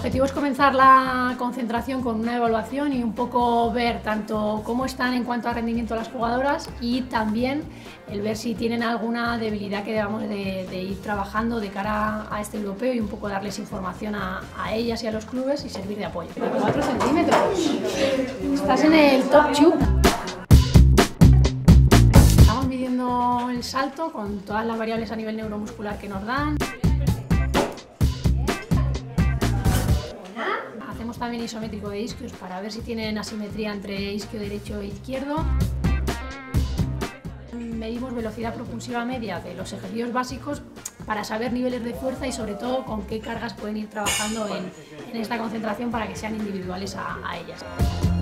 objetivo es comenzar la concentración con una evaluación y un poco ver tanto cómo están en cuanto a rendimiento las jugadoras y también el ver si tienen alguna debilidad que debamos de, ir trabajando de cara a este europeo y un poco darles información a, ellas y a los clubes y servir de apoyo. 4 centímetros. Estás en el top 2. Estamos midiendo el salto con todas las variables a nivel neuromuscular que nos dan. También isométrico de isquios para ver si tienen asimetría entre isquio derecho e izquierdo. Medimos velocidad propulsiva media de los ejercicios básicos para saber niveles de fuerza y sobre todo con qué cargas pueden ir trabajando en, esta concentración para que sean individuales a ellas.